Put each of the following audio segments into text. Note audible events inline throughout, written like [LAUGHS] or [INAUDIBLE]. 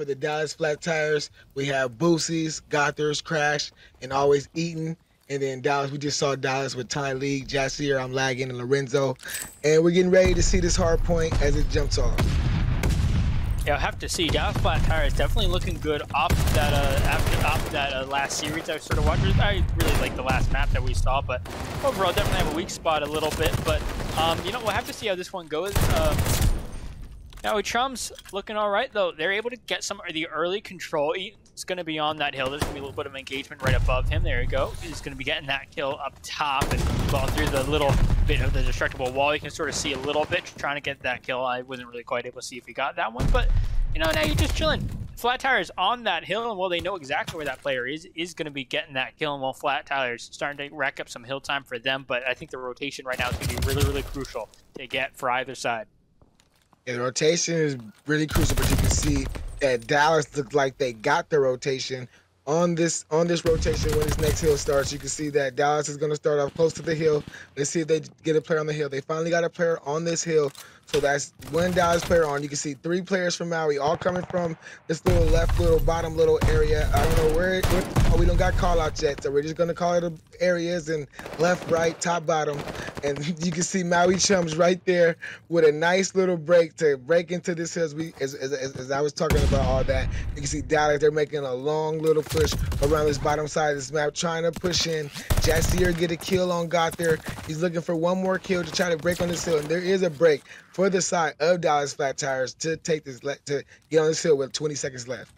for the Dallas Flat Tires, we have Boosie's, Gothers, Crash, and Always Eating. And then Dallas, we just saw Dallas with Ty League, Jassier, I'm lagging, and Lorenzo. And we're getting ready to see this hard point as it jumps off. Yeah, I'll have to see. Dallas Flat Tire is definitely looking good off that uh, after off that uh, last series I sort of watched. I really like the last map that we saw, but overall definitely have a weak spot a little bit. But um, you know, we'll have to see how this one goes. Um, now, Chums looking all right, though. They're able to get some of the early control. He's going to be on that hill. There's going to be a little bit of engagement right above him. There you go. He's going to be getting that kill up top and well through the little bit of the destructible wall. You can sort of see a little bit trying to get that kill. I wasn't really quite able to see if he got that one, but, you know, now you're just chilling. Flat Tires on that hill, and well, they know exactly where that player is, is going to be getting that kill, and well, Flat Tires starting to rack up some hill time for them, but I think the rotation right now is going to be really, really crucial to get for either side. Yeah, the rotation is really crucial, but you can see that Dallas looked like they got the rotation on this on this rotation when this next hill starts. You can see that Dallas is going to start off close to the hill. Let's see if they get a player on the hill. They finally got a player on this hill so that's one Dallas player on. You can see three players from Maui, all coming from this little left little bottom little area. I don't know where, where oh, we don't got call outs yet, so we're just gonna call it areas and left, right, top, bottom. And [LAUGHS] you can see Maui Chums right there with a nice little break to break into this as we as, as, as I was talking about all that. You can see Dallas, they're making a long little push around this bottom side of this map, trying to push in. Jassier get a kill on Gother. He's looking for one more kill to try to break on this hill, and there is a break for the side of Dallas Flat Tires to take this to get on this hill with 20 seconds left.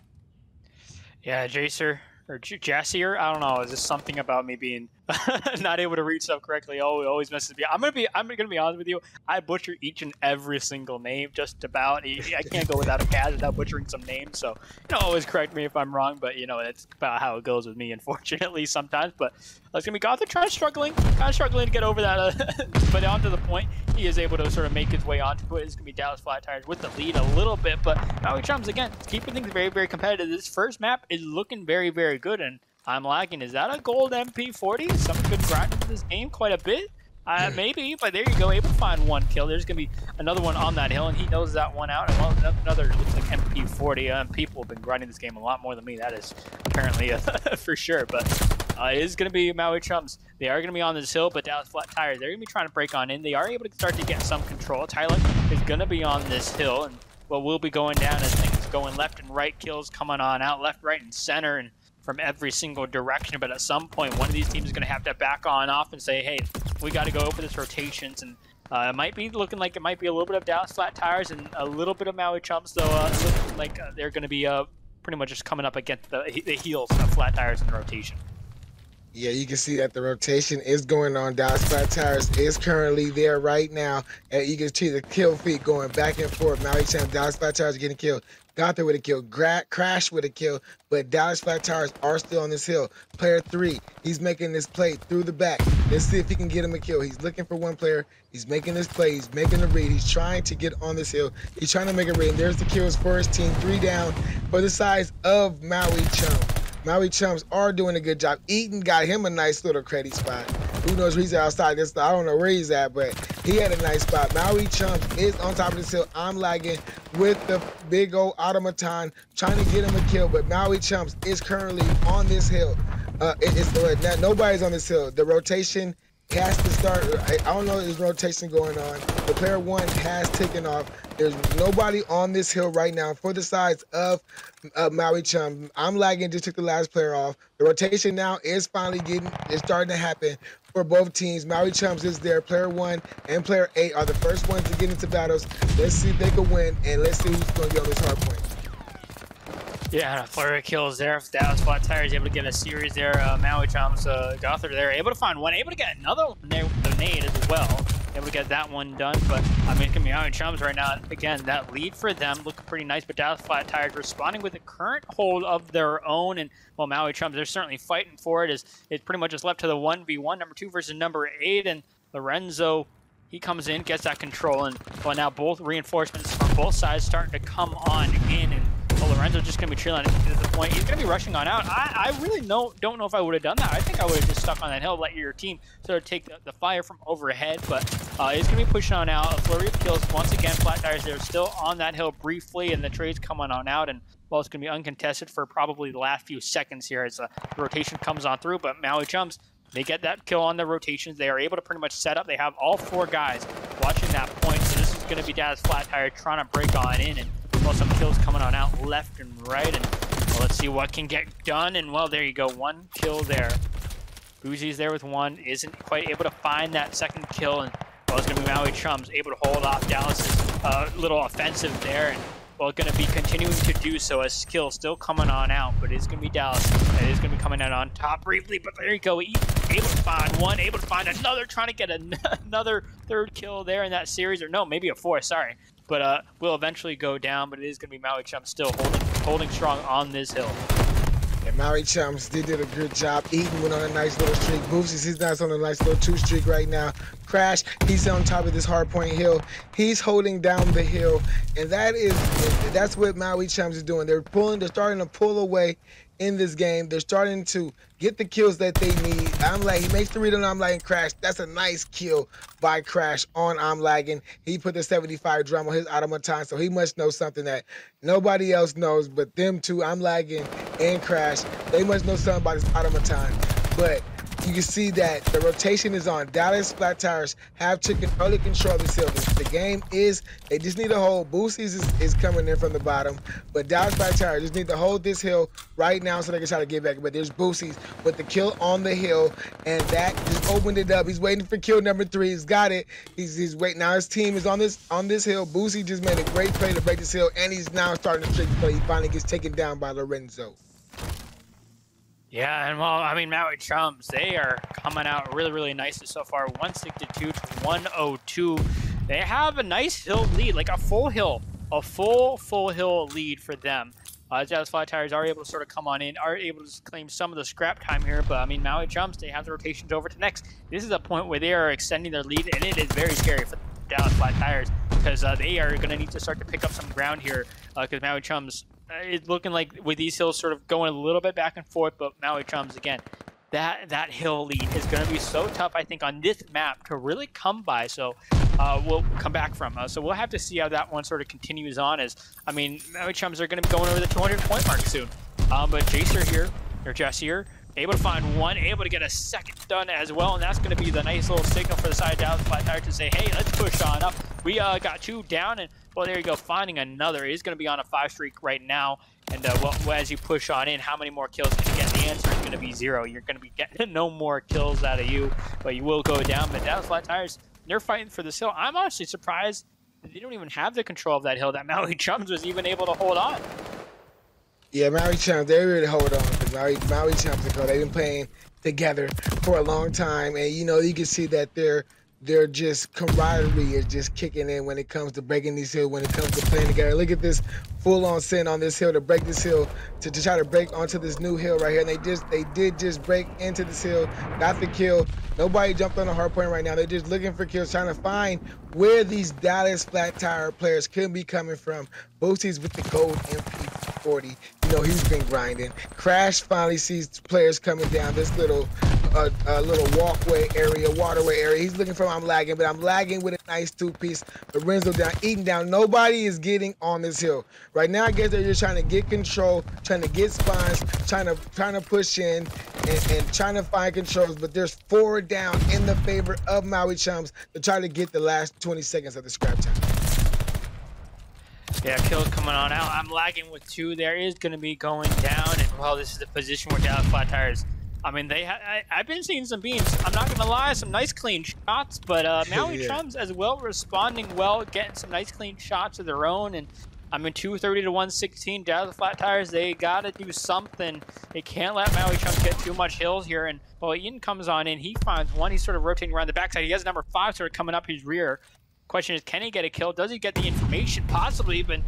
Yeah, Jacer or Jassier, I don't know. Is this something about me being [LAUGHS] not able to read stuff correctly? Oh, always messes me. I'm gonna be. I'm gonna be honest with you. I butcher each and every single name, just about. I can't go without a cast without butchering some names. So you know, always correct me if I'm wrong. But you know, it's about how it goes with me, [LAUGHS] unfortunately, sometimes. But it's gonna be Gotham trying to struggling, kind of struggling to get over that. Uh, [LAUGHS] but onto the point, he is able to sort of make his way onto it. It's gonna be Dallas Flat Tires with the lead a little bit, but Maui Chums again keeping things very, very competitive. This first map is looking very, very good, and I'm lagging. Is that a gold MP40? Someone's been grinding this game quite a bit. Uh, maybe, but there you go, able to find one kill. There's going to be another one on that hill, and he knows that one out. And well, another looks like MP40. Um, people have been grinding this game a lot more than me. That is apparently uh, [LAUGHS] for sure. But uh, it is going to be Maui Chums. They are going to be on this hill, but Dallas Flat Tires, they're going to be trying to break on in. They are able to start to get some control. Tyler is going to be on this hill, and well, we'll be going down as things going left and right. Kills coming on out, left, right, and center. and from every single direction, but at some point, one of these teams is going to have to back on off and say, hey, we got to go for this rotations. And uh, it might be looking like it might be a little bit of Dallas Flat Tires and a little bit of Maui Chums, though uh, looking like uh, they're going to be uh, pretty much just coming up against the, the heels of Flat Tires in the rotation. Yeah, you can see that the rotation is going on. Dallas Flat Tires is currently there right now. And you can see the kill feed going back and forth. Maui Chums, Dallas Flat Tires getting killed. Gotham with a kill. Gra- Crash with a kill. But Dallas Flat Tires are still on this hill. Player three, he's making this play through the back. Let's see if he can get him a kill. He's looking for one player. He's making this play. He's making a read. He's trying to get on this hill. He's trying to make a read. And there's the kills for his team. Three down for the size of Maui Chum. Maui Chums are doing a good job. Eaton got him a nice little credit spot. Who knows where he's outside this? I don't know where he's at, but he had a nice spot. Maui Chums is on top of this hill. I'm lagging with the big old automaton trying to get him a kill, but Maui Chums is currently on this hill. Uh, it, it's uh, nobody's on this hill. The rotation has to start. I, I don't know if there's rotation going on. The player one has taken off. There's nobody on this hill right now for the size of uh, Maui Chum. I'm lagging, just took the last player off. The rotation now is finally getting, it's starting to happen for both teams. Maui Chums is there. Player one and player eight are the first ones to get into battles. Let's see if they can win, and let's see who's going to be on this hard point. Yeah, flurry kills there. Dallas Flat is able to get a series there. Uh, Maui Chums, uh, there, able to find one, able to get another there with nade as well. Able to get that one done, but I mean, be Maui Chums right now. Again, that lead for them looking pretty nice, but Dallas Flat Tires responding with a current hold of their own. And well, Maui Chums, they're certainly fighting for it. Is it's pretty much just left to the one v one, number two versus number eight, and Lorenzo he comes in, gets that control, and well, now both reinforcements from both sides starting to come on in, and Well, Lorenzo just going to be trailing at the point. He's going to be rushing on out. I, I really know, don't know if I would have done that. I think I would have just stuck on that hill, let your team sort of take the, the fire from overhead. But uh, he's going to be pushing on out. A flurry of kills. Once again, Flat Tires, they're still on that hill briefly, and the trade's coming on out. And well, it's going to be uncontested for probably the last few seconds here as the rotation comes on through. But Maui Chums, they get that kill on the rotations. They are able to pretty much set up. They have all four guys watching that point. So this is going to be Daz Flat Tire trying to break on in and well, some kills coming on out left and right. And well, let's see what can get done. And well, there you go. One kill there. Boozy's there with one. Isn't quite able to find that second kill. And well, it's going to be Maui Chums able to hold off Dallas's uh, little offensive there. And well, going to be continuing to do so as skill still coming on out, but it's going to be Dallas that is going to be coming out on top briefly. But there you go, able to find one, able to find another, trying to get [LAUGHS] another third kill there in that series, or no, maybe a fourth. Sorry, but uh, will eventually go down. But it is going to be Maui Chum still holding holding strong on this hill. And Maui Chums, they did a good job. Eden went on a nice little streak. Boosies, he's not on a nice little two streak right now. Crash, he's on top of this hard point hill. He's holding down the hill. And that is, that's what Maui Chums is doing. They're pulling, they're starting to pull away in this game. They're starting to get the kills that they need. I'm like, he makes the read on I'm lagging crash. That's a nice kill by Crash on I'm lagging. He put the 75 drum on his automaton, so he must know something that nobody else knows but them two, I'm lagging and Crash. They must know something about his automaton. But you can see that the rotation is on. Dallas Flat Tires have taken early control of the hill. The game is, they just need to hold. Boosies is, is coming in from the bottom, but Dallas Flat Tires just need to hold this hill right now so they can try to get back. But there's Boosies with the kill on the hill, and that just opened it up. He's waiting for kill number three. He's got it. He's, he's waiting. Now his team is on this on this hill. Boosie just made a great play to break this hill, and he's now starting to trick play. He finally gets taken down by Lorenzo. Yeah, and well, I mean, Maui Chums, they are coming out really, really nicely so far. 162 to 102. They have a nice hill lead, like a full hill, a full, full hill lead for them. Uh, Jazz Flat Tires are able to sort of come on in, are able to claim some of the scrap time here, but I mean, Maui Chums, they have the rotations over to next. This is a point where they are extending their lead, and it is very scary for Dallas Flat Tires because uh, they are going to need to start to pick up some ground here because uh, Maui Chums it's looking like with these hills sort of going a little bit back and forth, but Maui Chums again, that that hill lead is going to be so tough, I think, on this map to really come by. So uh, we'll come back from. Uh, so we'll have to see how that one sort of continues on. As I mean, Maui Chums are going to be going over the 200 point mark soon. Um, but Jacer here, or Jesse here, able to find one, able to get a second done as well, and that's going to be the nice little signal for the side down Flat Tire to say, hey, let's push on up. We uh, got two down, and well, there you go, finding another. He's going to be on a five streak right now, and uh, well, as you push on in, how many more kills can you get? The answer is going to be zero. You're going to be getting [LAUGHS] no more kills out of you, but you will go down. But Dallas Flat Tires, they're fighting for this hill. I'm honestly surprised they don't even have the control of that hill that [LAUGHS] Maui Chums was even able to hold on. Yeah, Maui Chums, they really hold on Maui, Maui Chums, they've been playing together for a long time, and you know you can see that they're they're just camaraderie is just kicking in when it comes to breaking these hills, when it comes to playing together. Look at this full on sin on this hill to break this hill, to, to try to break onto this new hill right here. And they just they did just break into this hill, got the kill. Nobody jumped on the hard point right now. They're just looking for kills, trying to find where these Dallas flat tire players could be coming from. Boosties with the gold MP40 You know he's been grinding. Crash finally sees players coming down this little uh, uh, little walkway area, waterway area. He's looking for I'm lagging, but I'm lagging with a nice two-piece. Lorenzo down, eating down. Nobody is getting on this hill. Right now, I guess they're just trying to get control, trying to get spawns, trying to trying to push in and, and trying to find controls, but there's four down in the favor of Maui Chums to try to get the last 20 seconds of the scrap time. Yeah, kills coming on out. I'm lagging with two. There is going to be going down, and well, this is the position where Dallas Flat Tires. I mean, they. I, have been seeing some beams. I'm not gonna lie, some nice clean shots, but uh, [LAUGHS] Maui yeah. Chums as well responding well, getting some nice clean shots of their own, and I mean 230 to 116. Dallas Flat Tires, they gotta do something. They can't let Maui Chums get too much hills here, and well, Ian comes on in. He finds one. He's sort of rotating around the backside. He has number five sort of coming up his rear. Question is, can he get a kill? Does he get the information? Possibly, but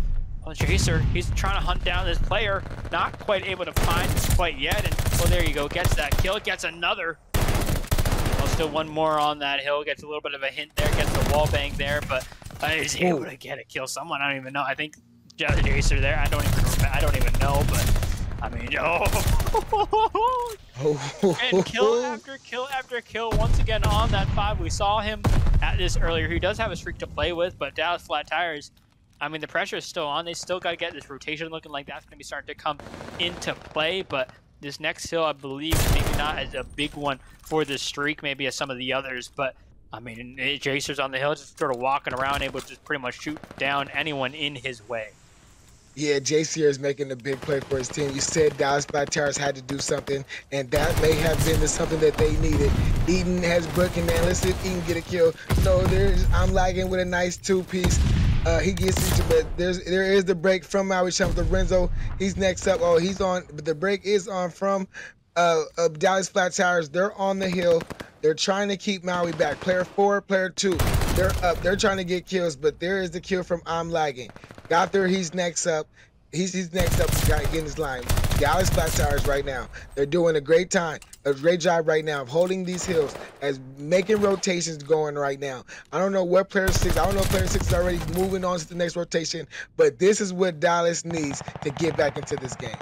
well, Jacer, he's trying to hunt down this player. Not quite able to find this quite yet. And, well, there you go. Gets that kill. Gets another. Well, still one more on that hill. Gets a little bit of a hint there. Gets the wall bang there, but uh, he's able to get a kill. Someone, I don't even know. I think Jacer there. I don't even remember, I don't even know, but I mean, [LAUGHS] oh. and kill after kill after kill once again on that five. We saw him at this earlier. He does have a streak to play with, but Dallas Flat Tires, I mean, the pressure is still on. They still got to get this rotation looking like that's going to be starting to come into play, but this next hill, I believe, maybe not as a big one for this streak, maybe as some of the others, but I mean, Jacer's on the hill, just sort of walking around, able to just pretty much shoot down anyone in his way. Yeah, JC is making a big play for his team. You said Dallas Black Towers had to do something, and that may have been the something that they needed. Eden has broken man. Let's see if Eden get a kill. No, there's I'm lagging with a nice two-piece. Uh, he gets into, but there's there is the break from Maui Champ Lorenzo, he's next up. Oh, he's on, but the break is on from uh, uh, Dallas Flat Tires. They're on the hill. They're trying to keep Maui back. Player four, player two. They're up. They're trying to get kills, but there is the kill from I'm lagging. Got there. He's next up. He's, he's next up getting his line. Dallas Flat Tires right now. They're doing a great time, a great job right now of holding these hills as making rotations going right now. I don't know what player six, I don't know if player six is already moving on to the next rotation, but this is what Dallas needs to get back into this game.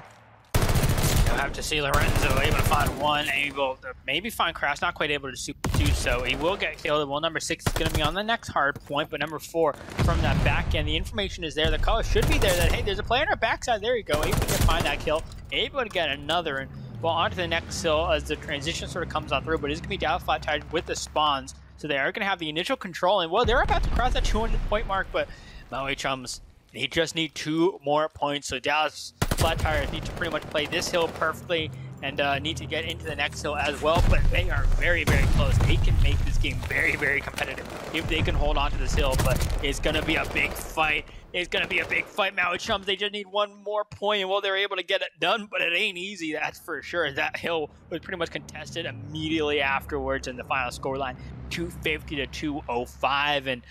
You'll have to see Lorenzo able to find one, able to maybe find Crash, not quite able to do so. He will get killed. Well, number six is going to be on the next hard point, but number four from that back end, the information is there. The color should be there that, hey, there's a player on our backside. There you go. Able to find that kill, able to get another. And well, onto the next hill as the transition sort of comes on through, but it's going to be down flat tied with the spawns. So they are going to have the initial control, and well, they're about to cross that 200 point mark, but Maui Chums, they just need two more points. So Dallas Flat Tires need to pretty much play this hill perfectly and uh, need to get into the next hill as well, but they are very, very close. They can make this game very, very competitive if they can hold on to this hill, but it's going to be a big fight. It's going to be a big fight, Maui Chums. They just need one more point, and well, they're able to get it done, but it ain't easy, that's for sure. That hill was pretty much contested immediately afterwards in the final scoreline, 250 to 205, and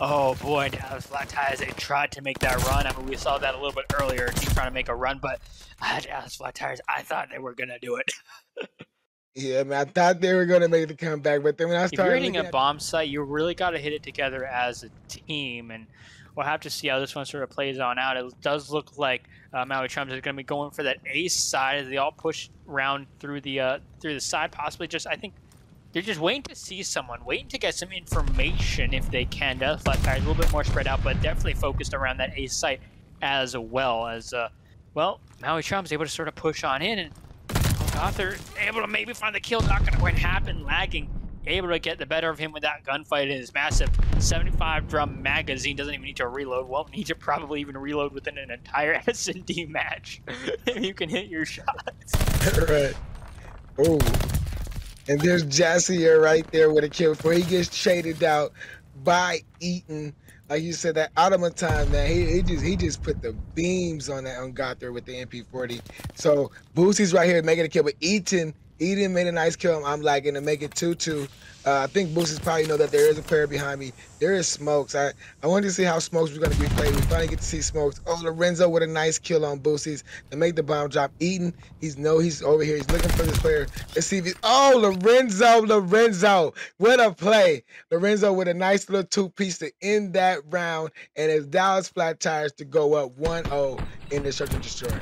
Oh boy, Dallas Flat Tires, they tried to make that run. I mean, we saw that a little bit earlier, team trying to make a run, but uh, Dallas Flat Tires, I thought they were going to do it. yeah, man, I thought they were going to make the comeback, but then when I started. If you're hitting a bomb site, you really got to hit it together as a team, and we'll have to see how this one sort of plays on out. It does look like uh, Maui Chums is going to be going for that ace side as they all push round through the uh, through the side, possibly just, I think, they're just waiting to see someone, waiting to get some information if they can. Death Flat Tire is a little bit more spread out, but definitely focused around that A site as well as, uh, well, Maui Chum's able to sort of push on in and Arthur able to maybe find the kill, not going to quite happen, lagging, able to get the better of him with that gunfight in his massive 75 drum magazine. Doesn't even need to reload, won't need to probably even reload within an entire [LAUGHS] S&D match [LAUGHS] if you can hit your shots. [LAUGHS] right. Oh. And there's Jassier right there with a kill before he gets traded out by Eaton. Like you said, that automaton, man, he, he just he just put the beams on that on Gothard with the MP40. So Boosie's right here making a kill, but Eaton Eaton made a nice kill. I'm lagging to make it 2-2. Uh, I think Boosters probably know that there is a player behind me. There is Smokes. I, I wanted to see how Smokes was going to be played. We finally get to see Smokes. Oh, Lorenzo with a nice kill on Boosties to make the bomb drop. Eden, he's no, he's over here. He's looking for this player. Let's see if he's. Oh, Lorenzo, Lorenzo. What a play. Lorenzo with a nice little two piece to end that round. And it's Dallas Flat Tires to go up 1 0 in the Search and Destroy.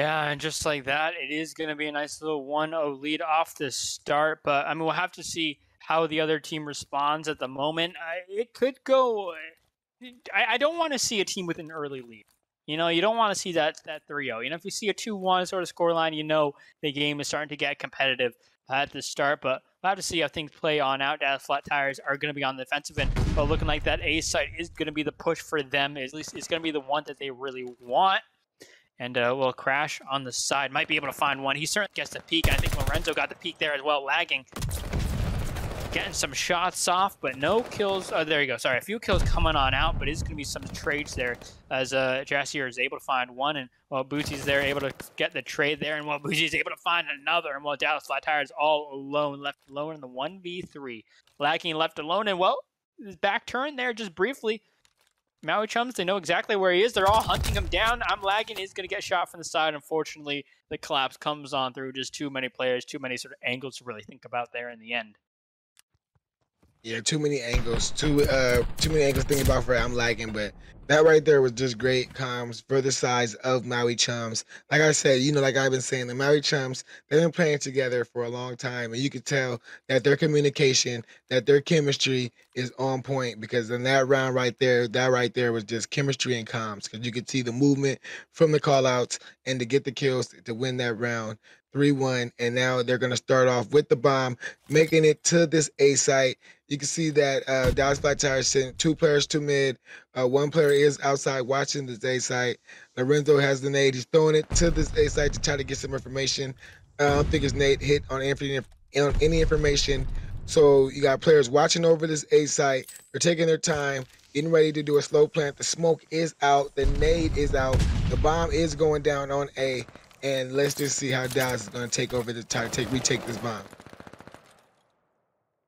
Yeah, and just like that, it is going to be a nice little 1 0 lead off the start. But I mean, we'll have to see how the other team responds at the moment. It could go. I, I don't want to see a team with an early lead. You know, you don't want to see that that 3 0. You know, if you see a 2 1 sort of scoreline, you know the game is starting to get competitive at the start. But we'll have to see how things play on out. Flat tires are going to be on the defensive end. But looking like that A site is going to be the push for them. At least it's going to be the one that they really want and uh, will crash on the side. Might be able to find one. He certainly gets the peak. I think Lorenzo got the peak there as well, lagging. Getting some shots off, but no kills. Oh, there you go. Sorry, a few kills coming on out, but it's going to be some trades there as uh, Jassier is able to find one, and while well, Bootsy's there, able to get the trade there, and while well, is able to find another, and while well, Dallas Flat Tire is all alone, left alone in the 1v3. Lagging left alone, and well, his back turn there just briefly Maui Chums, they know exactly where he is. They're all hunting him down. I'm lagging. He's going to get shot from the side. Unfortunately, the collapse comes on through just too many players, too many sort of angles to really think about there in the end. Yeah, too many angles. Too uh too many angles thinking about for I'm lagging, but that right there was just great comms for the size of Maui Chums. Like I said, you know, like I've been saying, the Maui Chums, they've been playing together for a long time, and you could tell that their communication, that their chemistry is on point because in that round right there, that right there was just chemistry and comms because you could see the movement from the call outs and to get the kills to win that round. 3 1. And now they're going to start off with the bomb, making it to this A site. You can see that uh, Dallas Flat Tires sent two players to mid. Uh, one player is outside watching the A site. Lorenzo has the nade. He's throwing it to this A site to try to get some information. I don't think his nade hit on any, on any information. So you got players watching over this A site. They're taking their time, getting ready to do a slow plant. The smoke is out. The nade is out. The bomb is going down on A and let's just see how Dallas is going to take over the to take retake this bomb.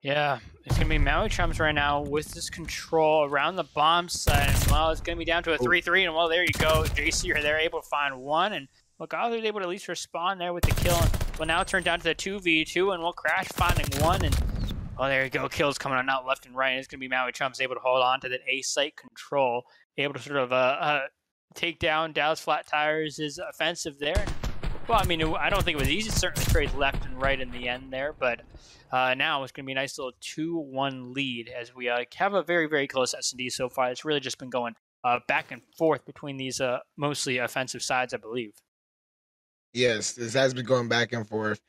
Yeah, it's going to be Maui Chums right now with this control around the bomb site. And, well, it's going to be down to a 3-3, and well, there you go. JC, they're there able to find one, and well, Gothard able to at least respond there with the kill. And well, now turn down to the 2v2, and we'll Crash finding one, and oh, there you go. Kills coming on out left and right. And it's going to be Maui Chums able to hold on to that A-site control, able to sort of uh, uh, take down Dallas Flat Tires' is offensive there. Well, I mean, I don't think it was easy. Certainly trade left and right in the end there, but uh, now it's going to be a nice little 2-1 lead as we uh, have a very, very close S&D so far. It's really just been going uh, back and forth between these uh, mostly offensive sides, I believe. Yes, this has been going back and forth.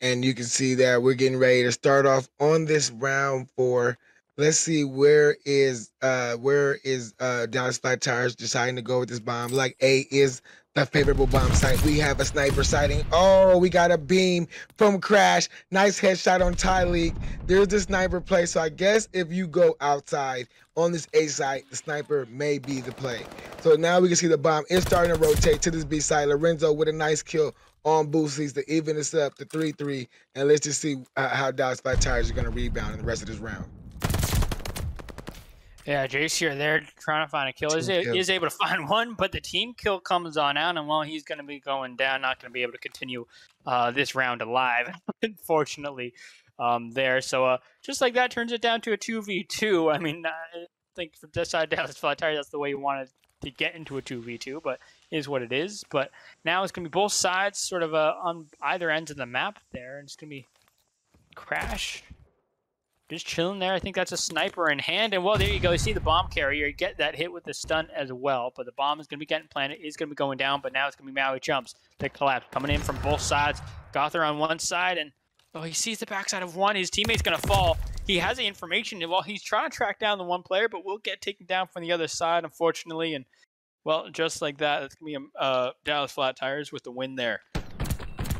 And you can see that we're getting ready to start off on this round four let's see where is uh where is uh Dallas Flat Tires deciding to go with this bomb. Like A is the favorable bomb site. We have a sniper sighting. Oh, we got a beam from Crash. Nice headshot on Tyleek. There's the sniper play. So I guess if you go outside on this A site, the sniper may be the play. So now we can see the bomb is starting to rotate to this B side. Lorenzo with a nice kill on boosties to even this up to 3-3. And let's just see uh, how Dallas Flat Tires are going to rebound in the rest of this round. Yeah, Jace here, they're trying to find a kill. He's, is able to [LAUGHS] find one, but the team kill comes on out, and well, he's going to be going down, not going to be able to continue uh, this round alive, [LAUGHS] unfortunately, um, there. So uh, just like that, turns it down to a 2v2. I mean, I think for this side, [LAUGHS] Dallas Flat Tire, that's the way you wanted to get into a 2v2, but is what it is. But now it's going to be both sides sort of uh, on either ends of the map there, and it's going to be Crash just chilling there. I think that's a sniper in hand. And well, there you go. You see the bomb carrier. You get that hit with the stun as well. But the bomb is going to be getting planted. It's going to be going down. But now it's going to be Maui Chums. They collapse. Coming in from both sides. Gother on one side. And oh, he sees the backside of one. His teammate's going to fall. He has the information. And well, he's trying to track down the one player, but will get taken down from the other side, unfortunately. And well, just like that, it's going to be a, uh, Dallas Flat Tires with the win there.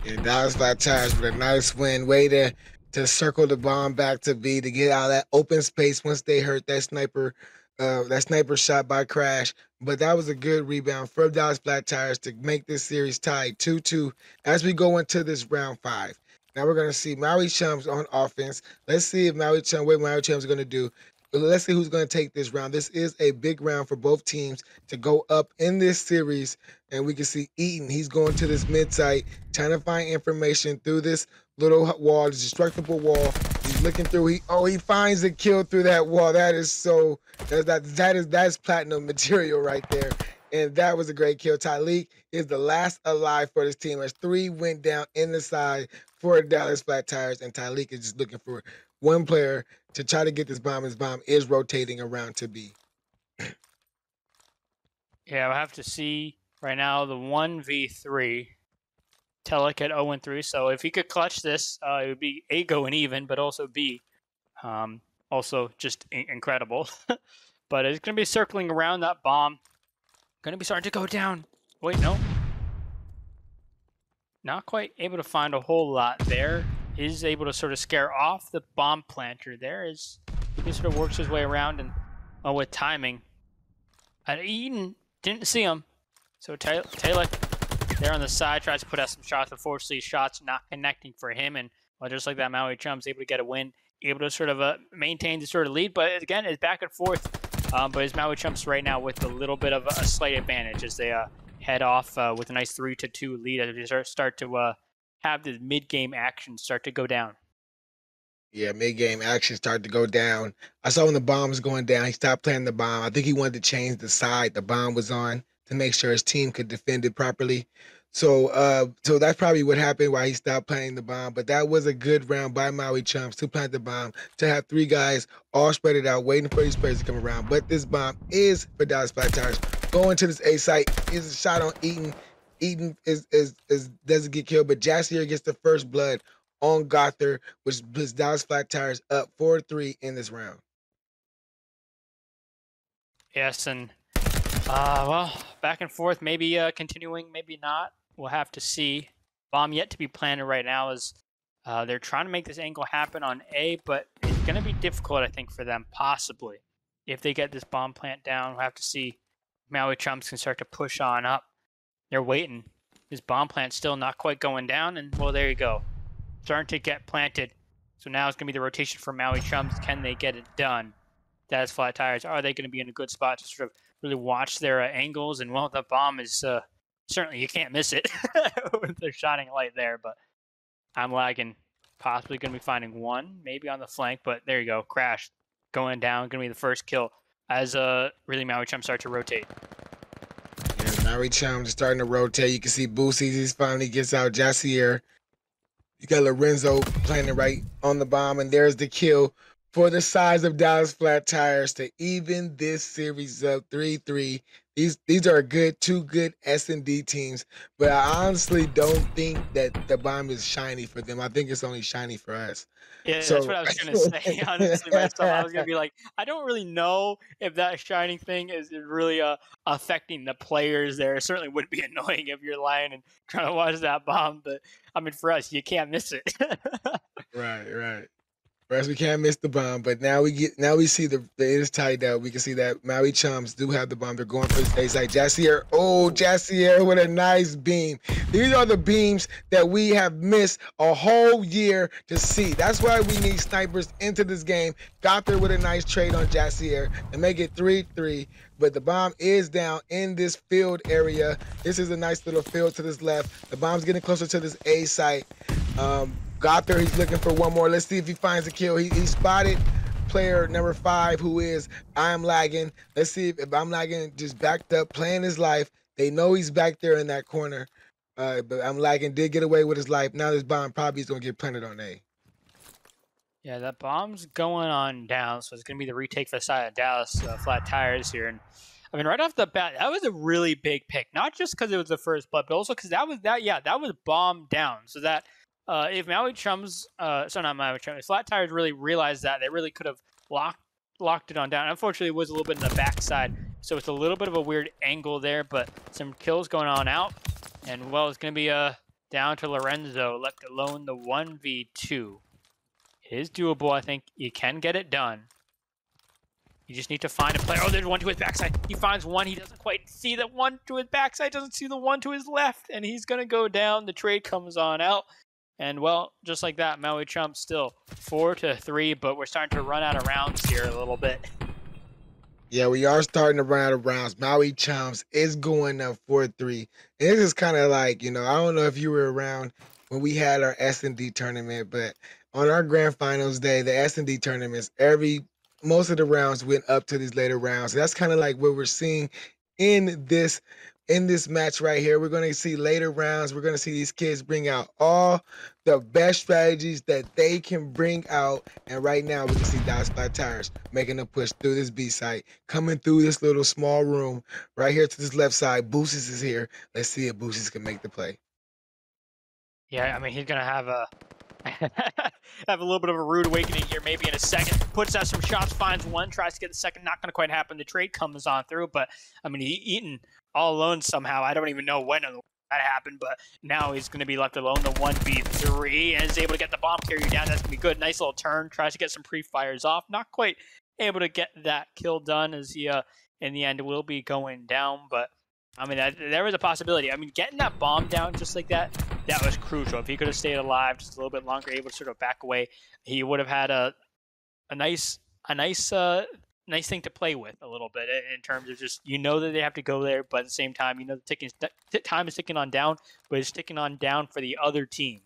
Yeah, Dallas Flat Tires with a nice win. Way to to circle the bomb back to B to get out of that open space once they hurt that sniper, uh, that sniper shot by Crash. But that was a good rebound for Dallas Flat Tires to make this series tied 2 2 as we go into this round five. Now we're going to see Maui Chums on offense. Let's see if Maui Chum, what Maui Chums going to do. Let's see who's going to take this round. This is a big round for both teams to go up in this series. And we can see Eaton. He's going to this mid site, trying to find information through this little wall, this destructible wall. He's looking through. He oh, he finds a kill through that wall. That is so that that that is that's platinum [LAUGHS] material right there. And that was a great kill. Tyleek is the last alive for this team as three went down in the side for Dallas Flat Tires, and Tyleek is just looking for one player to try to get this bomb. His bomb is rotating around to B. yeah, we'll have to see right now the 1v3. Telek at 0 and 3. So if he could clutch this, uh, it would be A going even, but also B. Um, also just incredible. [LAUGHS] but it's going to be circling around that bomb. Going to be starting to go down. Wait, no. Not quite able to find a whole lot there is able to sort of scare off the bomb planter there he sort of works his way around and oh, with timing. And Eden didn't see him. So Taylor there on the side tries to put out some shots. Unfortunately, shots not connecting for him. And well, just like that, Maui Chum's able to get a win, able to sort of uh, maintain the sort of lead. But again, it's back and forth. Um, but his Maui Chums right now with a little bit of a slight advantage as they uh, head off uh, with a nice 3 to 2 lead as they start to uh, have the mid game action start to go down. Yeah, mid game action started to go down. I saw when the bomb was going down, he stopped playing the bomb. I think he wanted to change the side the bomb was on to make sure his team could defend it properly. So uh so that's probably what happened why he stopped playing the bomb. But that was a good round by Maui Chums to plant the bomb, to have three guys all spread it out, waiting for these players to come around. But this bomb is for Dallas Flat Tires. Going to this A site is a shot on Eaton. Eaton is is is doesn't get killed, but Jassier gets the first blood on Gothard, which puts Dallas Flat Tires up 4-3 in this round. Yes, and uh, well, back and forth, maybe uh, continuing, maybe not. We'll have to see. Bomb yet to be planted right now is uh, they're trying to make this angle happen on A, but it's going to be difficult, I think, for them, possibly. If they get this bomb plant down, we'll have to see Maui Chums can start to push on up. They're waiting. This bomb plant's still not quite going down, and well, there you go. Starting to get planted. So now it's going to be the rotation for Maui Chums. Can they get it done? That's flat tires. Are they going to be in a good spot to sort of really watch their uh, angles? And well, the bomb is uh, certainly you can't miss it [LAUGHS] with their shining light there. But I'm lagging. Possibly going to be finding one, maybe on the flank. But there you go, crash going down. Going to be the first kill as uh really Maui Chum start to rotate. Yeah, Maui Chum is starting to rotate. You can see Boosie. He's finally gets out Jassier. You got Lorenzo playing it right on the bomb, and there's the kill for the size of Dallas Flat Tires to even this series up 3-3. These these are good two good S and D teams, but I honestly don't think that the bomb is shiny for them. I think it's only shiny for us. Yeah, so, that's what I was gonna say. [LAUGHS] [LAUGHS] Honestly, myself, I was gonna be like, I don't really know if that shining thing is really uh, affecting the players. There it certainly would be [LAUGHS] annoying if you're lying and trying to watch that bomb, but I mean, for us, you can't miss it. right, right. Whereas we can't miss the bomb, but now we get now we see the, the it is tied up. We can see that Maui Chums do have the bomb. They're going for the stage like Jassier. Oh, Jassier with a nice beam. These are the beams that we have missed a whole year to see. That's why we need snipers into this game. Got there with a nice trade on Jassier and make it 3-3. But the bomb is down in this field area. This is a nice little field to this left. The bomb's getting closer to this A site. Um, Got there. He's looking for one more. Let's see if he finds a kill. He, he spotted player number five, who is I'm lagging. Let's see if, if I'm lagging just backed up, playing his life. They know he's back there in that corner. Uh, but I'm lagging. Did get away with his life. Now this bomb probably is gonna get planted on A. Yeah, that bomb's going on down, so it's gonna be the retake for the side of Dallas uh, flat tires here. And I mean, right off the bat, that was a really big pick. Not just because it was the first blood, but also because that was that. Yeah, that was bomb down. So that uh, if Maui Chums, uh, so not Maui Chums, Flat Tires really realized that, they really could have locked locked it on down. Unfortunately, it was a little bit in the backside, so it's a little bit of a weird angle there, but some kills going on out. And, well, it's going to be uh, down to Lorenzo, left alone the 1v2. It is doable, I think. You can get it done. You just need to find a player. Oh, there's one to his backside. He finds one. He doesn't quite see the one to his backside. Doesn't see the one to his left. And he's going to go down. The trade comes on out. And well, just like that, Maui Chum still four to three, but we're starting to run out of rounds here a little bit. Yeah, we are starting to run out of rounds. Maui Chums is going up 4-3. And this is kind of like, you know, I don't know if you were around when we had our S&D tournament, but on our grand finals day, the S&D tournaments, every most of the rounds went up to these later rounds. That's kind of like what we're seeing in this in this match right here. We're going to see later rounds. We're going to see these kids bring out all the best strategies that they can bring out. And right now, we can see Dallas Flat Tires making a push through this B site, coming through this little small room right here to this left side. Boosties is here. Let's see if Boosties can make the play. Yeah, I mean, he's going to have a [LAUGHS] have a little bit of a rude awakening here, maybe in a second. Puts out some shots, finds one, tries to get the second. Not going to quite happen. The trade comes on through, but I mean, he Eaton all alone somehow. I don't even know when that happened, but now he's going to be left alone. The 1v3 and is able to get the bomb carrier down. That's going to be good. Nice little turn. Tries to get some pre-fires off. Not quite able to get that kill done as he, uh, in the end, will be going down, but I mean, there was a possibility. I mean, getting that bomb down just like that, that was crucial. If he could have stayed alive just a little bit longer, able to sort of back away, he would have had a a nice a nice uh, nice thing to play with a little bit in terms of just you know that they have to go there, but at the same time, you know the ticking time is ticking on down, but it's ticking on down for the other team.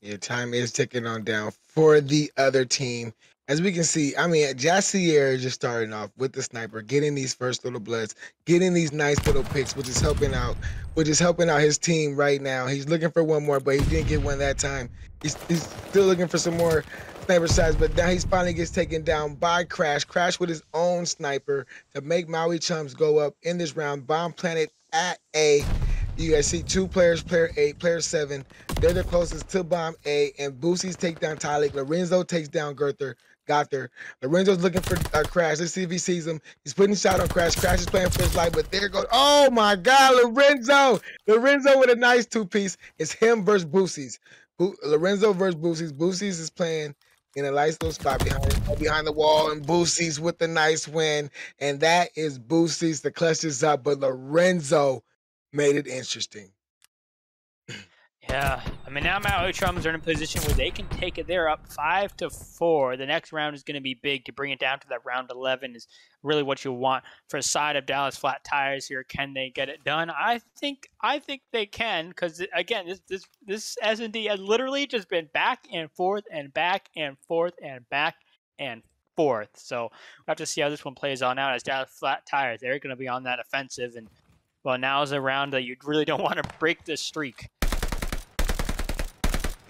Yeah, time is ticking on down for the other team. As we can see, I mean, Jassier is just starting off with the sniper, getting these first little bloods, getting these nice little picks, which is helping out, which is helping out his team right now. He's looking for one more, but he didn't get one that time. He's, he's still looking for some more sniper shots, but now he's finally gets taken down by Crash. Crash with his own sniper to make Maui Chums go up in this round. Bomb planted at A. You guys see two players, player eight, player seven. They're the closest to bomb A, and Boosie's take down Tylik. Lorenzo takes down Gerther. Got there. Lorenzo's looking for uh, Crash. Let's see if he sees him. He's putting a shot on Crash. Crash is playing for his life, but there goes. Oh my God, Lorenzo! Lorenzo with a nice two piece. It's him versus Boosie's. Bo- Lorenzo versus Boosie's. Boosie's is playing in a nice little spot behind behind the wall, and Boosie's with a nice win. And that is Boosie's. The clutch is up, but Lorenzo made it interesting. Yeah, I mean now Maui Chums are in a position where they can take it. They're up five to four. The next round is going to be big to bring it down to that round eleven. Is really what you want for a side of Dallas Flat Tires here. Can they get it done? I think I think they can because again, this this this S and D has literally just been back and forth and back and forth and back and forth. So we have to see how this one plays on out as Dallas Flat Tires. They're going to be on that offensive and. Well, now is a round that you really don't want to break this streak.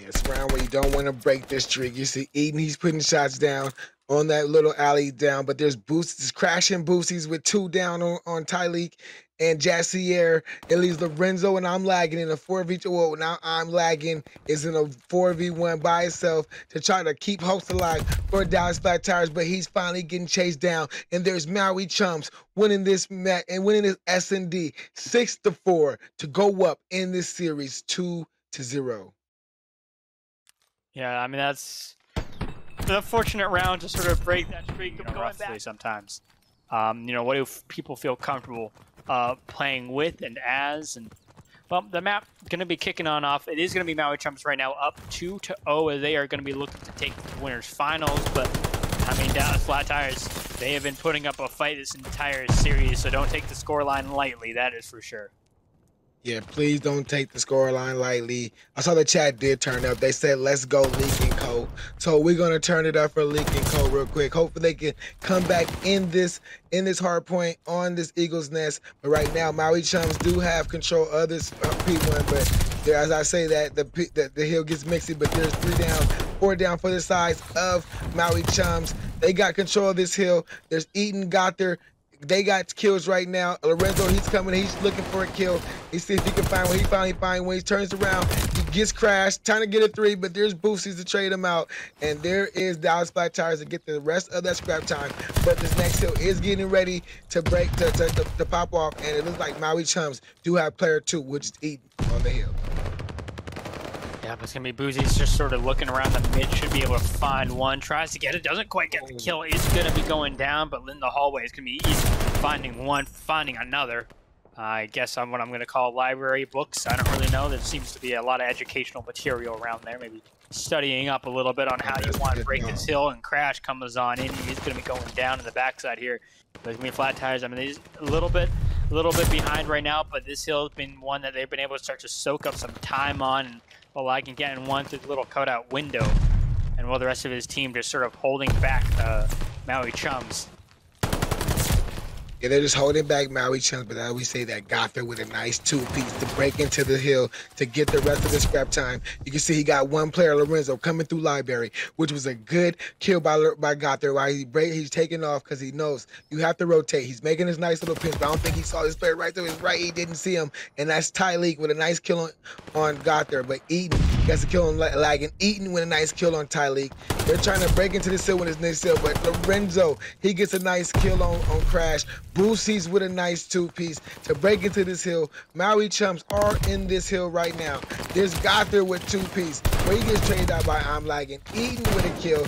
It's around where you don't want to break this streak. You see Eden, he's putting shots down on that little alley down, but there's boosts, crashing boosties with two down on, on Tylik and Jassier. It leaves Lorenzo and I'm lagging in a 4v2. Well, now I'm lagging is in a 4v1 by itself to try to keep hopes alive for Dallas Flat Tires, but he's finally getting chased down. And there's Maui Chums winning this match and winning this S&D 6 to 4 to go up in this series 2 to 0. Yeah, I mean that's an unfortunate round to sort of break that streak of you know, going back. Sometimes, um, you know, what do people feel comfortable uh, playing with and as? And well, the map going to be kicking on off. It is going to be Maui Chums right now, up two to zero, oh, as they are going to be looking to take the winners finals. But I mean, Dallas Flat Tires, they have been putting up a fight this entire series, so don't take the scoreline lightly. That is for sure. Yeah, please don't take the scoreline lightly. I saw the chat did turn up. They said, let's go Leak and Co. So we're gonna turn it up for Leak and Co. real quick. Hopefully they can come back in this in this hard point on this Eagle's Nest. But right now, Maui Chums do have control of this uh, P1. But there, as I say that, the, the the hill gets mixy. But there's three down, four down for the sides of Maui Chums. They got control of this hill. There's Eaton got there they got kills right now. Lorenzo, he's coming. He's looking for a kill. He see if he can find one. He finally find one. He turns around. He gets crashed, trying to get a three, but there's boosties to trade him out. And there is Dallas Flat Tires to get the rest of that scrap time. But this next hill is getting ready to break, to, to, to, to pop off. And it looks like Maui Chums do have player two, which is Eden on the hill. Yeah, but it's gonna be Boozy's just sort of looking around the mid, should be able to find one, tries to get it, doesn't quite get the kill. It's gonna be going down, but in the hallway it's gonna be easy finding one, finding another. Uh, I guess I'm what I'm gonna call library books. I don't really know. There seems to be a lot of educational material around there. Maybe studying up a little bit on how you want to break this hill and crash comes on in. He's gonna be going down in the backside here. There's gonna be flat tires. I mean, he's a little bit, a little bit behind right now, but this hill's been one that they've been able to start to soak up some time on. While I can get in one through the little cutout window, and while the rest of his team just sort of holding back the Maui Chums. Yeah, they're just holding back Maui Chums, but I always say that Gothard with a nice two piece to break into the hill to get the rest of the scrap time. You can see he got one player, Lorenzo, coming through Library, which was a good kill by by Gothard. While he break, he's taking off because he knows you have to rotate. He's making his nice little pinch, but I don't think he saw this player right to his right. He didn't see him, and that's Tylik with a nice kill on, on Gothard. But Eaton gets a kill on Lagging. Eaton with a nice kill on Tylik. They're trying to break into the hill with his next hill, but Lorenzo, he gets a nice kill on, on Crash. Boosie's with a nice two-piece to break into this hill. Maui Chums are in this hill right now. There's Gothard with two-piece, where he gets traded out by I'm Lagging. Eden with a kill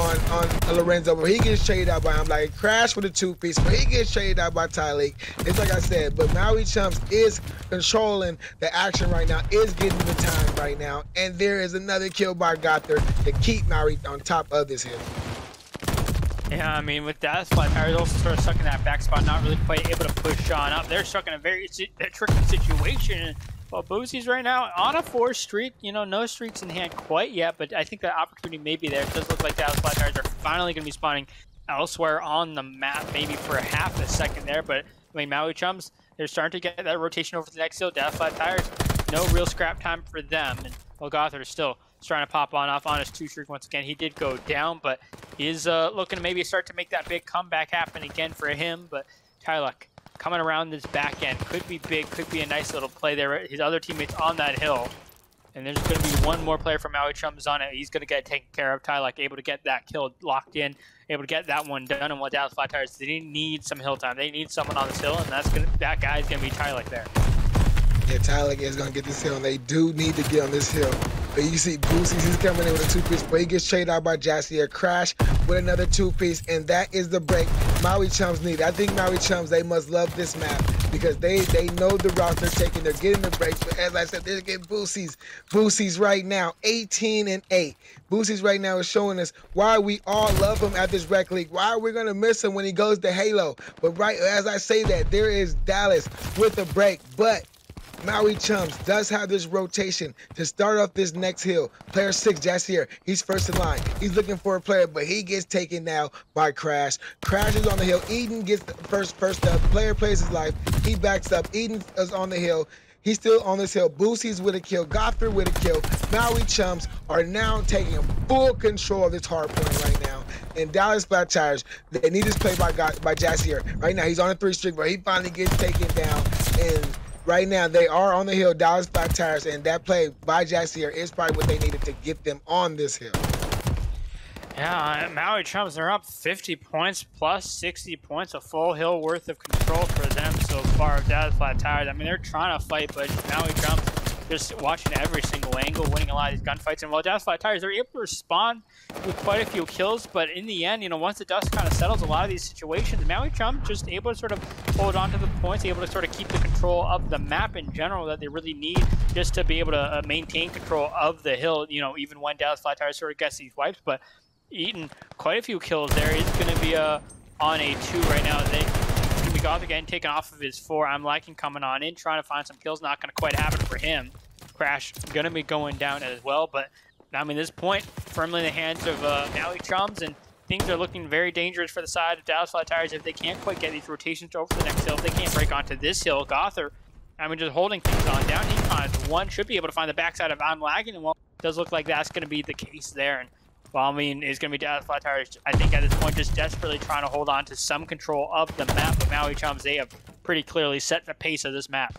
on, on Lorenzo, where he gets traded out by I'm Lagging. Crash with a two-piece, where he gets traded out by Tylik. It's like I said, but Maui Chums is controlling the action right now, is getting the time right now, and there is another kill by Gothard to keep Maui on top of this hill. Yeah, I mean, with that, Flat Tires also sort of stuck in that back spot, not really quite able to push on up. They're stuck in a very a tricky situation. Well, Boosie's right now on a four streak. You know, no streaks in hand quite yet, but I think that opportunity may be there. It does look like Dallas Tires are finally going to be spawning elsewhere on the map, maybe for half a second there. But I mean, Maui Chums, they're starting to get that rotation over the next hill. Dallas Tires, no real scrap time for them. And well, Gothard is still trying to pop on off on his two streak once again. He did go down, but he is uh, looking to maybe start to make that big comeback happen again for him. But Tylek coming around this back end. Could be big, could be a nice little play there. His other teammates on that hill. And there's going to be one more player from Maui Chums on it. He's going to get taken care of. Tylek able to get that kill locked in, able to get that one done. And what Dallas Flat Tires, they need some hill time. They need someone on this hill, and that's gonna, that guy's going to be Tylek there. Yeah, Tylek is going to get this hill, and they do need to get on this hill. But you see Boosie, he's coming in with a two-piece, but he gets traded out by Jassier. Crash with another two-piece, and that is the break Maui Chums need. I think Maui Chums, they must love this map because they they know the route they're taking. They're getting the breaks, but as I said, they're getting Boosies. Boosies right now, 18 and 8. Boosies right now is showing us why we all love him at this rec league. Why are we're gonna miss him when he goes to Halo. But right as I say that, there is Dallas with a break, but Maui Chums does have this rotation to start off this next hill. Player six, Jassier, he's first in line. He's looking for a player, but he gets taken now by Crash. Crash is on the hill. Eden gets the first first up. Player plays his life. He backs up. Eden is on the hill. He's still on this hill. Boosie's with a kill. Gothard with a kill. Maui Chums are now taking full control of this hard point right now. And Dallas Flat Tires, they need this play by by Jassier. Right now, he's on a three streak, but he finally gets taken down. And right now they are on the hill, Dallas Flat Tires, and that play by Jassier is probably what they needed to get them on this hill. Yeah, uh, Maui Chums are up 50 points plus 60 points, a full hill worth of control for them so far. Dallas Flat Tires, I mean, they're trying to fight, but Maui Chums just watching every single angle, winning a lot of these gunfights. And while Dallas Flat Tires, they're able to respond with quite a few kills, but in the end, you know, once the dust kind of settles, a lot of these situations, Maui Chum just able to sort of hold on to the points, able to sort of keep the control of the map in general that they really need just to be able to uh, maintain control of the hill, you know, even when Dallas Flat Tires sort of gets these wipes. But Eaton, quite a few kills there. He's going to be uh, on a two right now. They Goth again taken off of his four. I'm lagging coming on in, trying to find some kills. Not going to quite happen for him. Crash going to be going down as well. But, I mean, this point, firmly in the hands of uh, Maui Chums, and things are looking very dangerous for the side of Dallas Flat Tires if they can't quite get these rotations over the next hill. If they can't break onto this hill, Gother, I mean, just holding things on down. Finds one, should be able to find the backside of I'm lagging, and well, does look like that's going to be the case there. And well, I mean, is going to be Dallas Flat Tires, I think at this point, just desperately trying to hold on to some control of the map. But Maui Chums, they have pretty clearly set the pace of this map.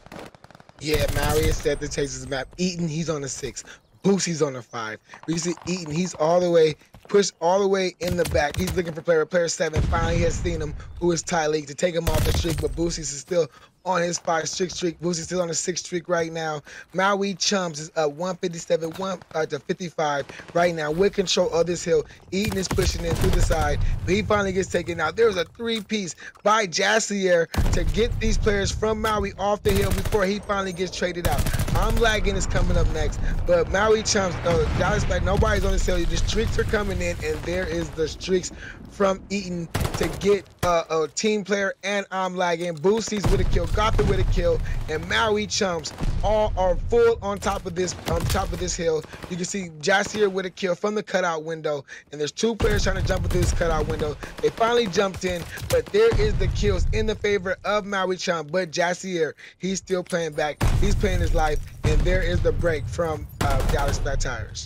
Yeah, Maui is set the pace of this map. Eaton, he's on the six. Boosie's on the five. We see Eaton, he's all the way, pushed all the way in the back. He's looking for player. Player seven finally has seen him, who is Ty League, to take him off the streak, but Boosie's is still on his five six streak. Boosie's still on a six streak right now. Maui Chums is up 157 one, uh, to 55 right now with control of this hill. Eden is pushing in through the side, but he finally gets taken out. There was a three piece by Jassier to get these players from Maui off the hill before he finally gets traded out. I'm lagging is coming up next, but Maui Chums, uh, Dallas like nobody's on this hill. The streaks are coming in, and there is the streaks from Eaton to get uh, a team player and I'm lagging. Boosties with a kill, Gotham with a kill, and Maui Chums all are full on top of this on top of this hill. You can see Jassier with a kill from the cutout window, and there's two players trying to jump into this cutout window. They finally jumped in, but there is the kills in the favor of Maui Chum. But Jassier, he's still playing back. He's playing his life, and there is the break from uh, Dallas Flat Tires.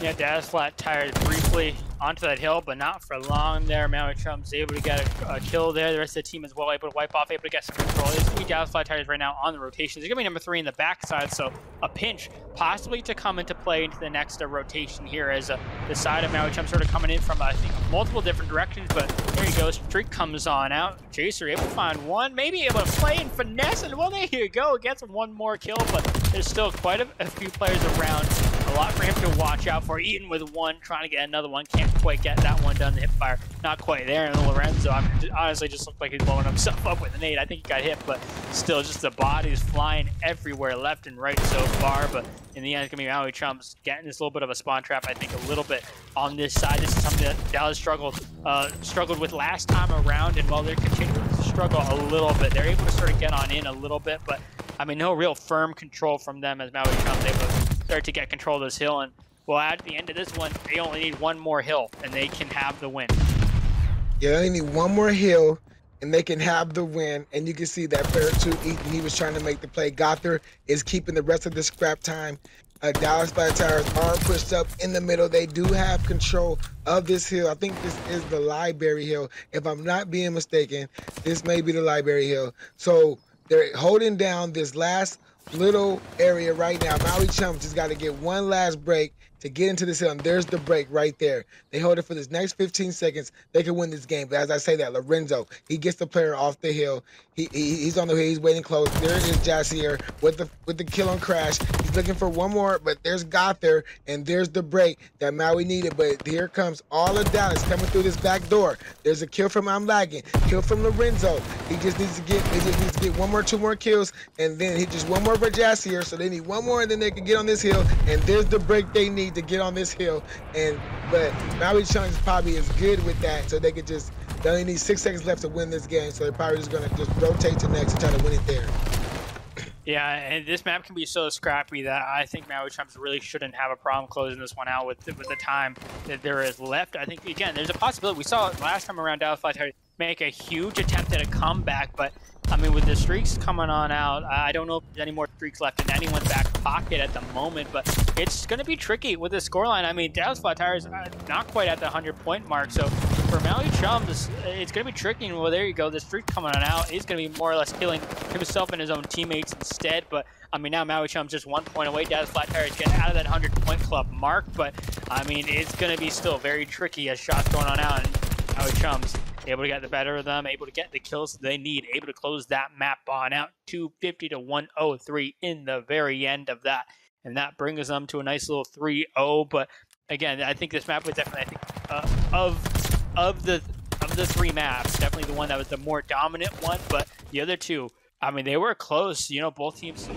Yeah, Dallas Flat Tires briefly onto that hill, but not for long there. Maui Chum's able to get a, a, kill there. The rest of the team is well able to wipe off, able to get some control. Going to Dallas Flat Tires right now on the rotation. It's going to be number three in the backside, so a pinch possibly to come into play into the next uh, rotation here as uh, the side of Maui Chum sort of coming in from, I think, multiple different directions, but there you go. Streak comes on out. Jacer able to find one, maybe able to play and finesse, and well, there you go. Gets one more kill, but there's still quite a, a few players around a lot for him to watch out for. Eaton with one, trying to get another one. Can't quite get that one done. The hip fire not quite there. And Lorenzo, I mean, honestly, just looked like he's blowing himself up with an eight. I think he got hit, but still, just the bodies flying everywhere, left and right so far. But in the end, it's going to be Maui Chums getting this little bit of a spawn trap, I think, a little bit on this side. This is something that Dallas struggled uh, struggled with last time around. And while they're continuing to struggle a little bit, they're able to sort of get on in a little bit. But I mean, no real firm control from them as Maui Chums able to start to get control of this hill. And well, at the end of this one, they only need one more hill, and they can have the win. Yeah, they need one more hill, and they can have the win. And you can see that player two, Ethan, he was trying to make the play. Gother is keeping the rest of the scrap time. Uh, Dallas Flat Tires are pushed up in the middle. They do have control of this hill. I think this is the Library Hill. If I'm not being mistaken, this may be the Library Hill. So they're holding down this last little area right now. Maui Chum just got to get one last break to get into this hill. And there's the break right there. They hold it for this next 15 seconds. They can win this game. But as I say that, Lorenzo, he gets the player off the hill. He, he he's on the hill. He's waiting close. There is Jassier with the with the kill on crash. He's looking for one more, but there's Gother and there's the break that Maui needed. But here comes all of Dallas coming through this back door. There's a kill from I'm lagging. Kill from Lorenzo. He just needs to get he just needs to get one more, two more kills, and then he just one more for Jassier. So they need one more, and then they can get on this hill. And there's the break they need to get on this hill. And but Maui Chums probably is good with that, so they could just they only need six seconds left to win this game, so they're probably just gonna just rotate to next and try to win it there. Yeah, and this map can be so scrappy that I think Maui Chums really shouldn't have a problem closing this one out with with the time that there is left. I think again, there's a possibility. We saw it last time around Dallas Tire make a huge attempt at a comeback, but I mean, with the streaks coming on out, I don't know if there's any more streaks left in anyone's back pocket at the moment, but it's going to be tricky with the scoreline. I mean, Dallas Flat Tire is uh, not quite at the 100 point mark, so for Maui Chums, it's going to be tricky. Well, there you go. This streak coming on out is going to be more or less killing himself and his own teammates instead, but I mean, now Maui Chums just one point away. Dallas Flat Tire is getting out of that 100 point club mark, but I mean, it's going to be still very tricky as shots going on out, and Maui Chums able to get the better of them, able to get the kills they need, able to close that map on out 250 to 103 in the very end of that. And that brings them to a nice little 3-0. But again, I think this map was definitely, I think, uh, of of the of the three maps, definitely the one that was the more dominant one. But the other two, I mean, they were close. You know, both teams